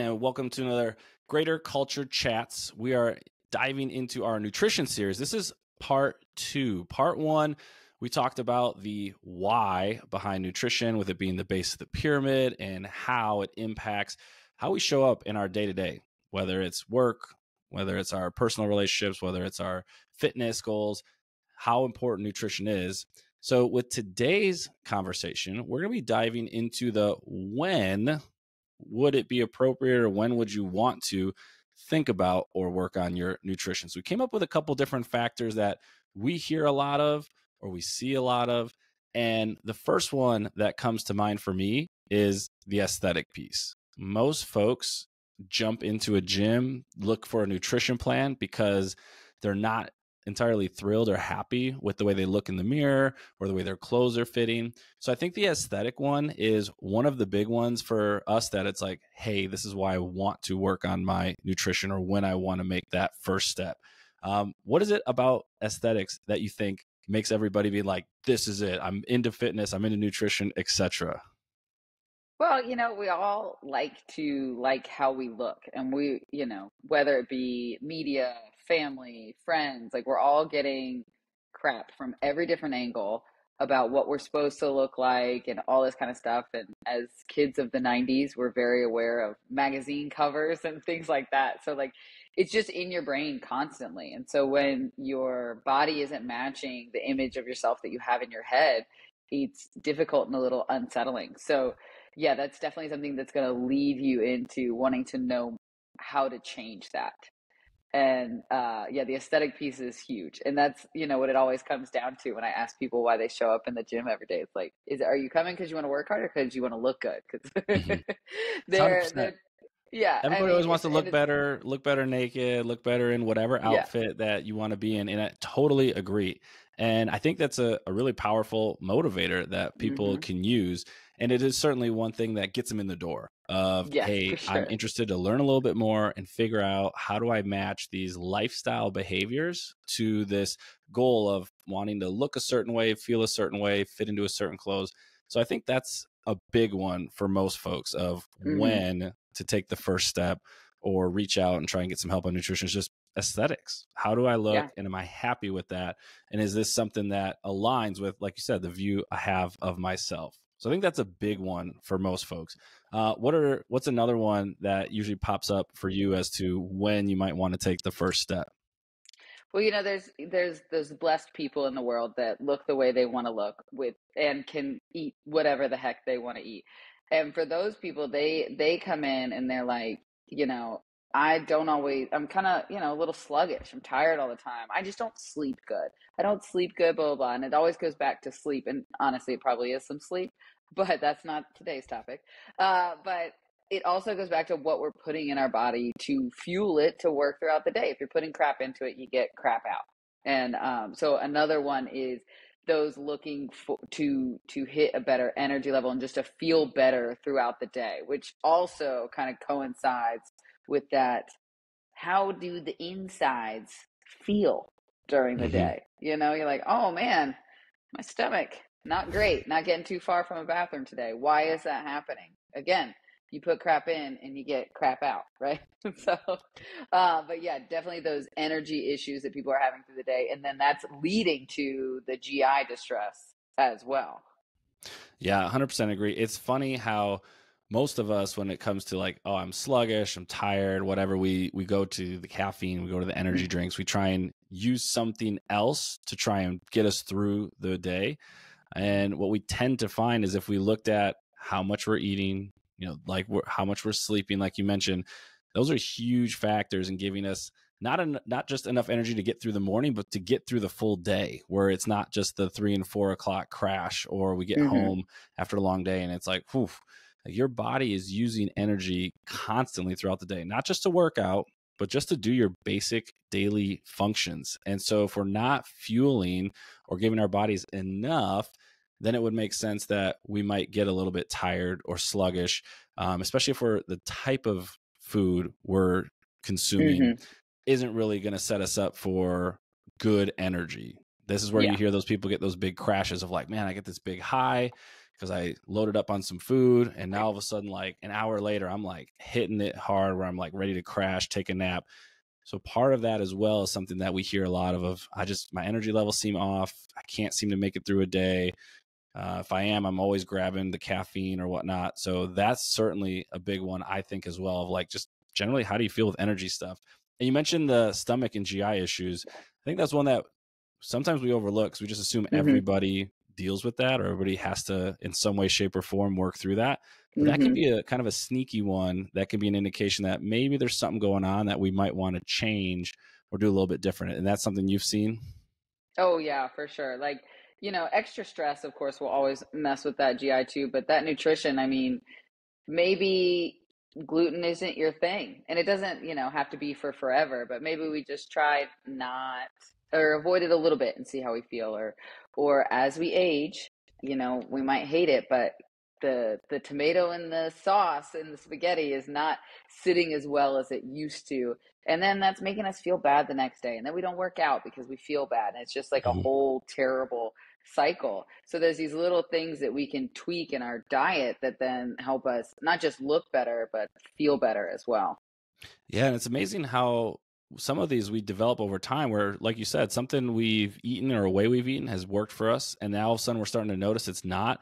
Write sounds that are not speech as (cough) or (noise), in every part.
and welcome to another Greater Culture Chats. We are diving into our nutrition series. This is part two. Part one, we talked about the why behind nutrition, with it being the base of the pyramid and how it impacts how we show up in our day to day, whether it's work, whether it's our personal relationships, whether it's our fitness goals, how important nutrition is. So, with today's conversation, we're going to be diving into the when would it be appropriate or when would you want to think about or work on your nutrition? So we came up with a couple different factors that we hear a lot of or we see a lot of. And the first one that comes to mind for me is the aesthetic piece. Most folks jump into a gym, look for a nutrition plan because they're not entirely thrilled or happy with the way they look in the mirror or the way their clothes are fitting. So I think the aesthetic one is one of the big ones for us that it's like, hey, this is why I want to work on my nutrition or when I want to make that first step. Um, what is it about aesthetics that you think makes everybody be like, this is it? I'm into fitness, I'm into nutrition, etc. Well, you know, we all like to like how we look, and we, you know, whether it be media, family, friends, like we're all getting crap from every different angle about what we're supposed to look like and all this kind of stuff. And as kids of the 90s, we're very aware of magazine covers and things like that. So, like, it's just in your brain constantly. And so, when your body isn't matching the image of yourself that you have in your head, it's difficult and a little unsettling. So, yeah, that's definitely something that's going to lead you into wanting to know how to change that and uh, yeah the aesthetic piece is huge and that's you know what it always comes down to when i ask people why they show up in the gym every day it's like is are you coming because you want to work hard or because you want to look good because mm-hmm. (laughs) they're, they're, yeah everybody I mean, always wants to look better look better naked look better in whatever outfit yeah. that you want to be in and i totally agree and i think that's a, a really powerful motivator that people mm-hmm. can use and it is certainly one thing that gets them in the door of yes, hey sure. i'm interested to learn a little bit more and figure out how do i match these lifestyle behaviors to this goal of wanting to look a certain way feel a certain way fit into a certain clothes so i think that's a big one for most folks of mm-hmm. when to take the first step or reach out and try and get some help on nutrition is just aesthetics how do i look yeah. and am i happy with that and is this something that aligns with like you said the view i have of myself so I think that's a big one for most folks. Uh, what are what's another one that usually pops up for you as to when you might want to take the first step? Well, you know, there's there's those blessed people in the world that look the way they want to look with and can eat whatever the heck they want to eat. And for those people, they they come in and they're like, you know, I don't always, I'm kind of, you know, a little sluggish. I'm tired all the time. I just don't sleep good. I don't sleep good, blah, blah, blah. And it always goes back to sleep. And honestly, it probably is some sleep, (laughs) but that's not today's topic. Uh, but it also goes back to what we're putting in our body to fuel it to work throughout the day. If you're putting crap into it, you get crap out. And um, so another one is those looking for, to to hit a better energy level and just to feel better throughout the day, which also kind of coincides with that. How do the insides feel during the mm-hmm. day? You know, you're like, oh man, my stomach not great. Not getting too far from a bathroom today. Why is that happening? Again, you put crap in and you get crap out, (laughs) right? so, uh, but yeah, definitely those energy issues that people are having through the day. And then that's leading to the GI distress as well. Yeah, 100% agree. It's funny how most of us when it comes to like oh i'm sluggish i'm tired whatever we we go to the caffeine we go to the energy mm-hmm. drinks we try and use something else to try and get us through the day and what we tend to find is if we looked at how much we're eating, you know, like how much we're sleeping, like you mentioned, those are huge factors in giving us not en- not just enough energy to get through the morning, but to get through the full day, where it's not just the three and four o'clock crash, or we get mm-hmm. home after a long day and it's like, whew, your body is using energy constantly throughout the day, not just to work out, but just to do your basic daily functions. And so if we're not fueling or giving our bodies enough, then it would make sense that we might get a little bit tired or sluggish, um, especially if we're the type of food we're consuming mm-hmm. isn't really going to set us up for good energy. This is where yeah. you hear those people get those big crashes of like, man, I get this big high because I loaded up on some food and now all of a sudden like an hour later I'm like hitting it hard where I'm like ready to crash, take a nap. So part of that as well is something that we hear a lot of of I just my energy levels seem off. I can't seem to make it through a day. Uh, if I am, I'm always grabbing the caffeine or whatnot. So that's certainly a big one, I think, as well. Of like just generally, how do you feel with energy stuff? And you mentioned the stomach and GI issues. I think that's one that sometimes we overlook because we just assume mm-hmm. everybody deals with that or everybody has to, in some way, shape, or form, work through that. Mm-hmm. That can mm-hmm. be a kind of a sneaky one. That can be an indication that maybe there's something going on that we might want to change or do a little bit different. And that's something you've seen. Oh yeah, for sure. Like you know, extra stress, of course, will always mess with that GI too. But that nutrition, I mean, maybe gluten isn't your thing, and it doesn't, you know, have to be for forever. But maybe we just try not or avoid it a little bit and see how we feel. Or, or as we age, you know, we might hate it, but the the tomato and the sauce and the spaghetti is not sitting as well as it used to and then that's making us feel bad the next day and then we don't work out because we feel bad and it's just like a mm-hmm. whole terrible cycle. So there's these little things that we can tweak in our diet that then help us not just look better, but feel better as well. Yeah, and it's amazing how some of these we develop over time where like you said something we've eaten or a way we've eaten has worked for us and now all of a sudden we're starting to notice it's not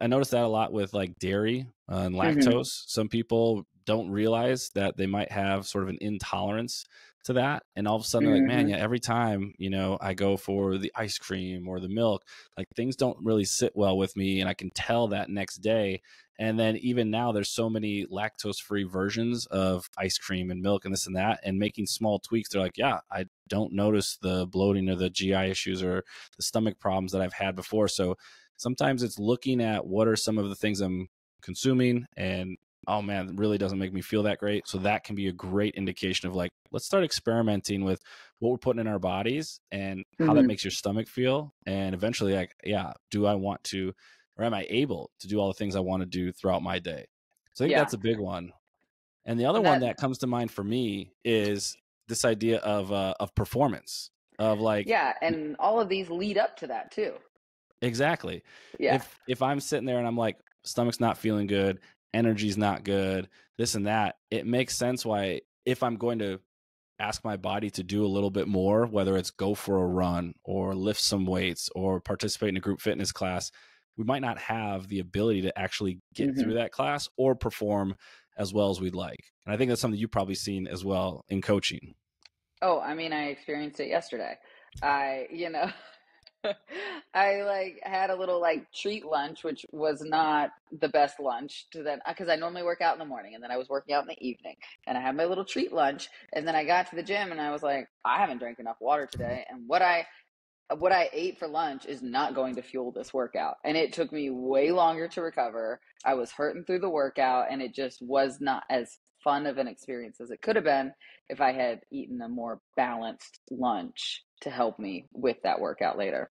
i noticed that a lot with like dairy uh, and mm-hmm. lactose mm-hmm. some people don't realize that they might have sort of an intolerance to that and all of a sudden mm-hmm. they're like man mm-hmm. yeah every time you know i go for the ice cream or the milk like things don't really sit well with me and i can tell that next day and then even now there's so many lactose free versions of ice cream and milk and this and that and making small tweaks they're like yeah i don't notice the bloating or the gi issues or the stomach problems that i've had before so sometimes it's looking at what are some of the things i'm consuming and oh man, it really doesn't make me feel that great. So that can be a great indication of like, let's start experimenting with what we're putting in our bodies and mm-hmm. how that mm-hmm. makes your stomach feel. And eventually, like, yeah, do I want to, or am I able to do all the things I want to do throughout my day? So I think yeah. that's a big one. And the other that, one that comes to mind for me is this idea of uh, of performance of like yeah, and all of these lead up to that too. Exactly. Yeah. If if I'm sitting there and I'm like stomach's not feeling good energy's not good, this and that, it makes sense why if I'm going to ask my body to do a little bit more, whether it's go for a run or lift some weights or participate in a group fitness class, we might not have the ability to actually get mm-hmm. through that class or perform as well as we'd like. And I think that's something you've probably seen as well in coaching. Oh, I mean, I experienced it yesterday. I, you know, (laughs) (laughs) I like had a little like treat lunch, which was not the best lunch to then uh, because I normally work out in the morning and then I was working out in the evening and I had my little treat lunch and then I got to the gym and I was like, I haven't drank enough water today and what I uh, what I ate for lunch is not going to fuel this workout. And it took me way longer to recover. I was hurting through the workout and it just was not as fun of an experience as it could have been if I had eaten a more balanced lunch to help me with that workout later.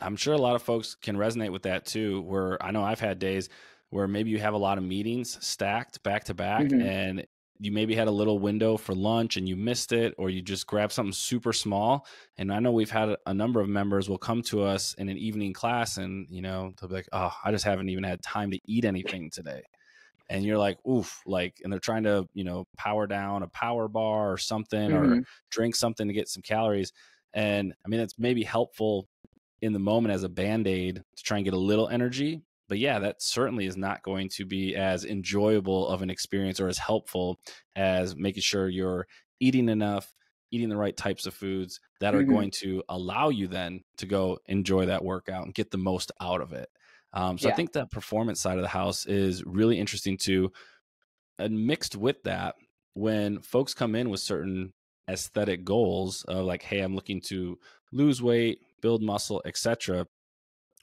I'm sure a lot of folks can resonate with that too. Where I know I've had days where maybe you have a lot of meetings stacked back to back mm-hmm. and you maybe had a little window for lunch and you missed it or you just grabbed something super small and i know we've had a number of members will come to us in an evening class and you know they'll be like oh i just haven't even had time to eat anything today and you're like oof like and they're trying to you know power down a power bar or something mm-hmm. or drink something to get some calories and I mean, it's maybe helpful in the moment as a band aid to try and get a little energy. But yeah, that certainly is not going to be as enjoyable of an experience or as helpful as making sure you're eating enough, eating the right types of foods that are mm-hmm. going to allow you then to go enjoy that workout and get the most out of it. Um, so yeah. I think that performance side of the house is really interesting too. And mixed with that, when folks come in with certain aesthetic goals of like hey i'm looking to lose weight build muscle etc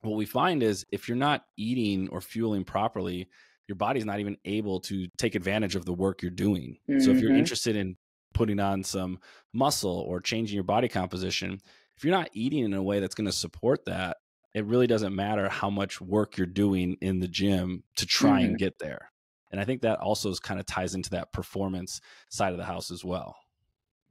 what we find is if you're not eating or fueling properly your body's not even able to take advantage of the work you're doing mm-hmm. so if you're mm-hmm. interested in putting on some muscle or changing your body composition if you're not eating in a way that's going to support that it really doesn't matter how much work you're doing in the gym to try mm-hmm. and get there and i think that also is kind of ties into that performance side of the house as well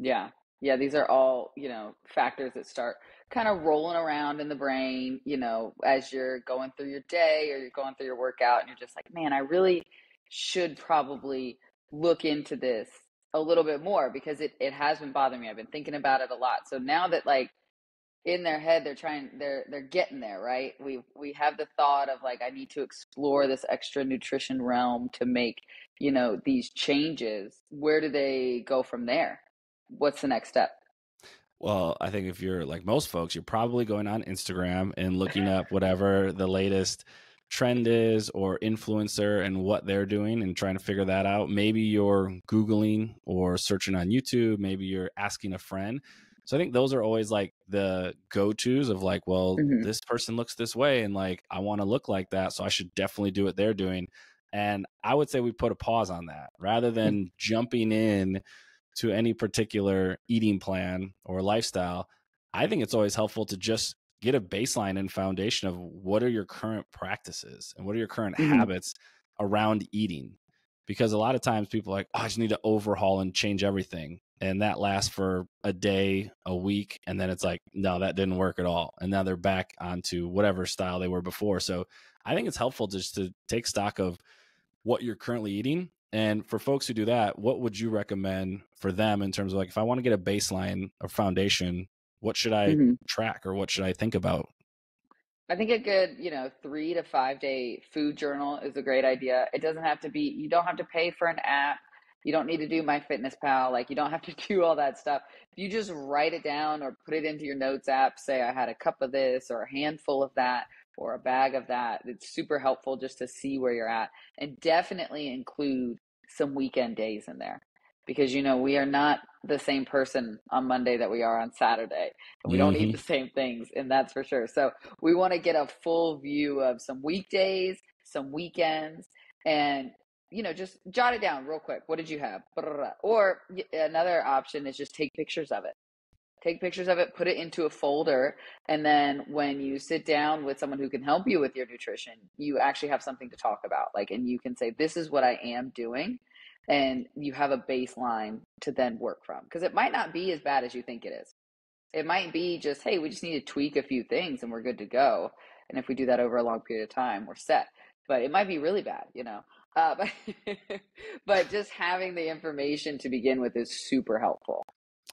yeah. Yeah, these are all, you know, factors that start kind of rolling around in the brain, you know, as you're going through your day or you're going through your workout and you're just like, man, I really should probably look into this a little bit more because it, it has been bothering me. I've been thinking about it a lot. So now that like in their head they're trying they're they're getting there, right? We we have the thought of like I need to explore this extra nutrition realm to make, you know, these changes. Where do they go from there? What's the next step? Well, I think if you're like most folks, you're probably going on Instagram and looking up (laughs) whatever the latest trend is or influencer and what they're doing and trying to figure that out. Maybe you're Googling or searching on YouTube. Maybe you're asking a friend. So I think those are always like the go tos of like, well, mm-hmm. this person looks this way and like, I want to look like that. So I should definitely do what they're doing. And I would say we put a pause on that rather mm. than jumping in to any particular eating plan or lifestyle, I think it's always helpful to just get a baseline and foundation of what are your current practices and what are your current mm-hmm. habits around eating. Because a lot of times people are like, oh, I just need to overhaul and change everything. And that lasts for a day, a week. And then it's like, no, that didn't work at all. And now they're back onto whatever style they were before. So I think it's helpful just to take stock of what you're currently eating and for folks who do that, what would you recommend for them in terms of like if I want to get a baseline or foundation, what should I mm-hmm. track or what should I think about? I think a good, you know, three to five day food journal is a great idea. It doesn't have to be, you don't have to pay for an app. You don't need to do MyFitnessPal. Like you don't have to (laughs) do all that stuff. If you just write it down or put it into your notes app, say I had a cup of this or a handful of that, or a bag of that. It's super helpful just to see where you're at and definitely include some weekend days in there because you know we are not the same person on Monday that we are on Saturday. We mm-hmm. don't eat mm-hmm. the same things, and that's for sure. So we want to get a full view of some weekdays, some weekends, and you know just jot it down real quick. What did you have? Or another option is just take pictures of it take pictures of it, put it into a folder, and then when you sit down with someone who can help you with your nutrition, you actually have something to talk about. Like, and you can say, This is what I am doing. And you have a baseline to then work from because it might not be as bad as you think it is. It might be just, hey, we just need to tweak a few things and we're good to go. And if we do that over a long period of time, we're set. But it might be really bad, you know. Uh, (laughs) but, but just having the information to begin with is super helpful.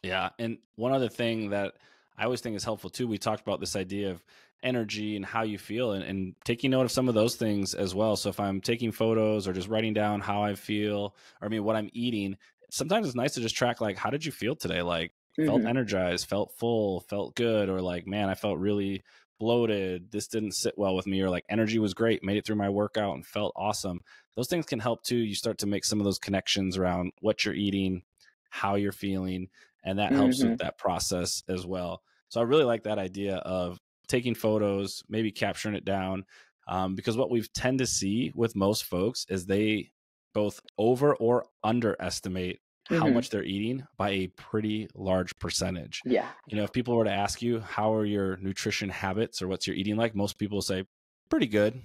Yeah. And one other thing that I always think is helpful too, we talked about this idea of energy and how you feel and, and, taking note of some of those things as well. So if I'm taking photos or just writing down how I feel, or I mean, what I'm eating, sometimes it's nice to just track like, how did you feel today? Like, mm-hmm. felt energized, felt full, felt good, or like, man, I felt really bloated. This didn't sit well with me, or like, energy was great, made it through my workout and felt awesome. Those things can help too. You start to make some of those connections around what you're eating, how you're feeling, and that helps mm-hmm. with that process as well. So I really like that idea of taking photos, maybe capturing it down, um, because what we tend to see with most folks is they both over or underestimate mm-hmm. how much they're eating by a pretty large percentage. Yeah. You know, if people were to ask you how are your nutrition habits or what's your eating like, most people say pretty good.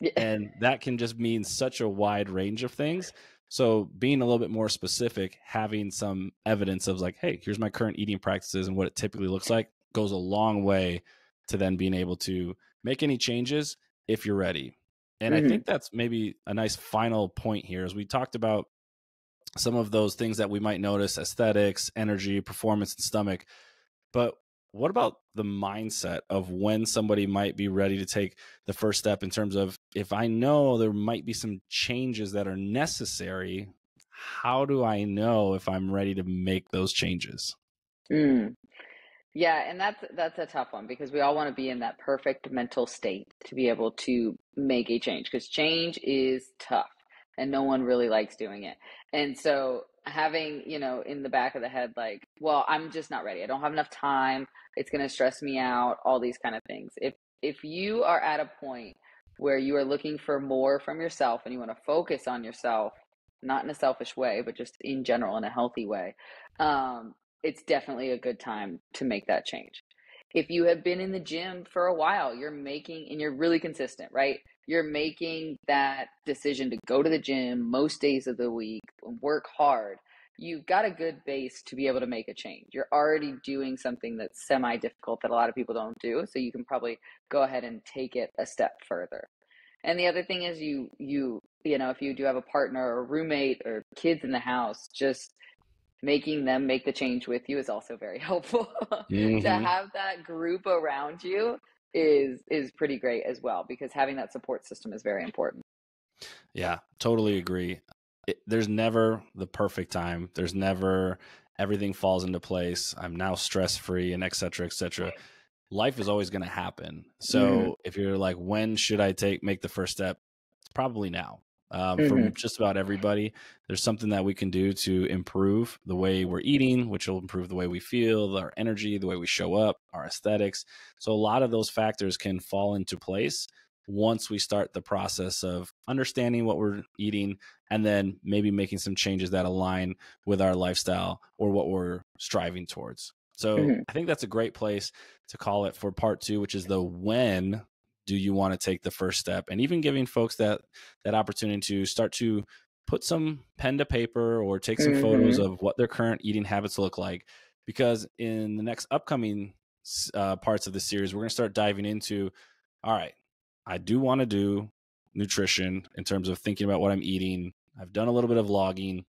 Yeah. And that can just mean such a wide range of things. So being a little bit more specific, having some evidence of like, hey, here's my current eating practices and what it typically looks like goes a long way to then being able to make any changes if you're ready. And mm-hmm. I think that's maybe a nice final point here as we talked about some of those things that we might notice aesthetics, energy, performance, and stomach. But what about the mindset of when somebody might be ready to take the first step in terms of if I know there might be some changes that are necessary, how do I know if I'm ready to make those changes? Mm. Yeah, and that's that's a tough one because we all want to be in that perfect mental state to be able to make a change because change is tough and no one really likes doing it. And so having, you know, in the back of the head like, well, I'm just not ready. I don't have enough time. It's going to stress me out, all these kind of things. If if you are at a point where you are looking for more from yourself and you want to focus on yourself, not in a selfish way, but just in general in a healthy way, um, it's definitely a good time to make that change. If you have been in the gym for a while, you're making and you're really consistent, right? you're making that decision to go to the gym most days of the week and work hard, you've got a good base to be able to make a change. You're already doing something that's semi difficult that a lot of people don't do. So you can probably go ahead and take it a step further. And the other thing is you you you know if you do have a partner or roommate or kids in the house, just making them make the change with you is also very (laughs) helpful. mm-hmm. to have that group around you is is pretty great as well because having that support system is very important. Yeah, totally agree. It, there's never the perfect time. There's never everything falls into place. I'm now stress free and et cetera, et cetera. Life is always going to happen. So mm. if you're like, when should I take make the first step? It's probably now um, mm-hmm. from just about everybody. There's something that we can do to improve the way we're eating, which will improve the way we feel, our energy, the way we show up, our aesthetics. So a lot of those factors can fall into place once we start the process of understanding what we're eating and then maybe making some changes that align with our lifestyle or what we're striving towards. So mm-hmm. I think that's a great place to call it for part two, which is the when do you want to take the first step? And even giving folks that that opportunity to start to put some pen to paper or take some mm-hmm. photos of what their current eating habits look like because in the next upcoming uh, parts of the series we're going to start diving into all right i do want to do nutrition in terms of thinking about what i'm eating. I've done a little bit of logging.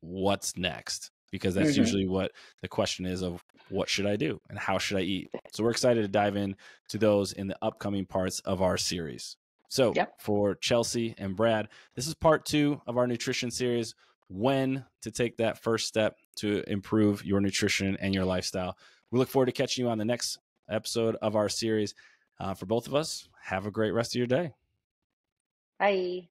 What's next because that's mm-hmm. usually what the question is of what should I do and how should I eat. So we're excited to dive in to those in the upcoming parts of our series. So yep. for Chelsea and Brad, this is part two of our nutrition series. When to take that first step to improve your nutrition and your lifestyle. We look forward to catching you on the next episode of our series. Uh, for both of us, have a great rest of your day. Bye.